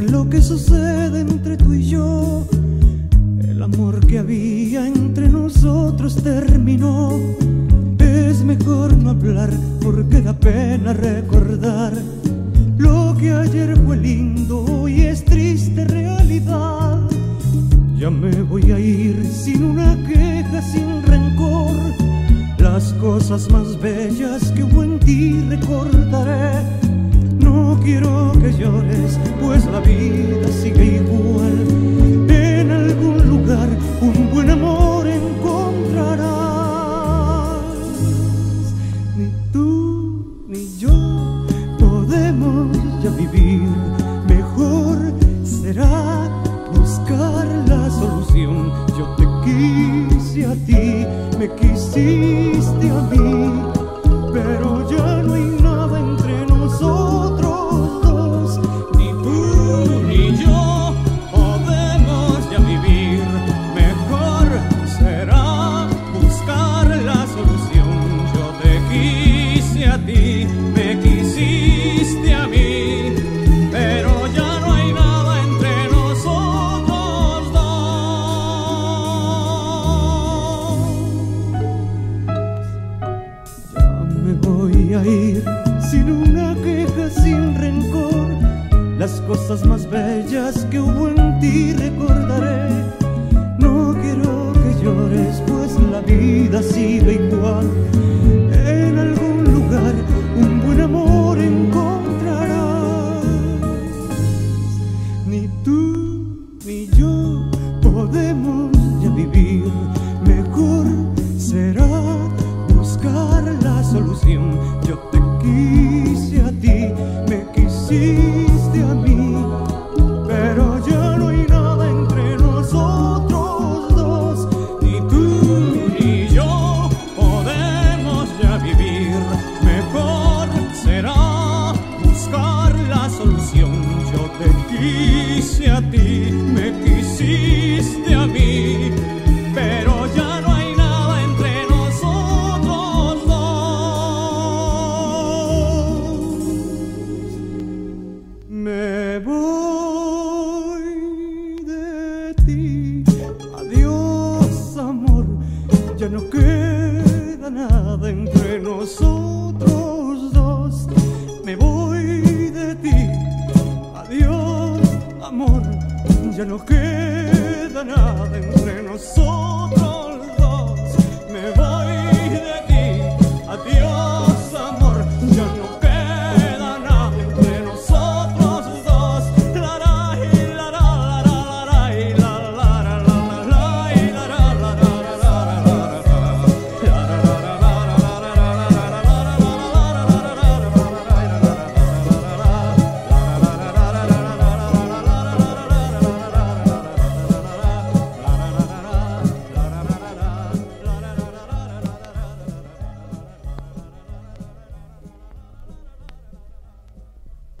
lo que sucede entre tú y yo. El amor que había entre nosotros terminó. Es mejor no hablar porque da pena recordar. Lo que ayer fue lindo y es triste realidad. Ya me voy a ir sin una queja, sin rencor. Las cosas más bellas que hubo en ti recordar. Llores, pues la vida sigue igual. En algún lugar un buen amor encontrarás. Ni tú ni yo podemos ya vivir. Mejor será buscar la solución. Yo te quise a ti, me quisiste voy a ir sin una queja, sin rencor. Las cosas más bellas que hubo en ti recordaré. No quiero que llores, pues la vida sigue igual. En algún lugar un buen amor encontrarás. Ni tú ni yo podemos ya vivir. Solución. Yo te quise a ti, me quisiste a mí. Pero ya no hay nada entre nosotros dos. Ni tú ni yo podemos ya vivir. Mejor será buscar la solución. Yo te quise a ti, me quisiste entre nosotros dos. Me voy de ti. Adiós, amor. Ya no queda nada entre nosotros.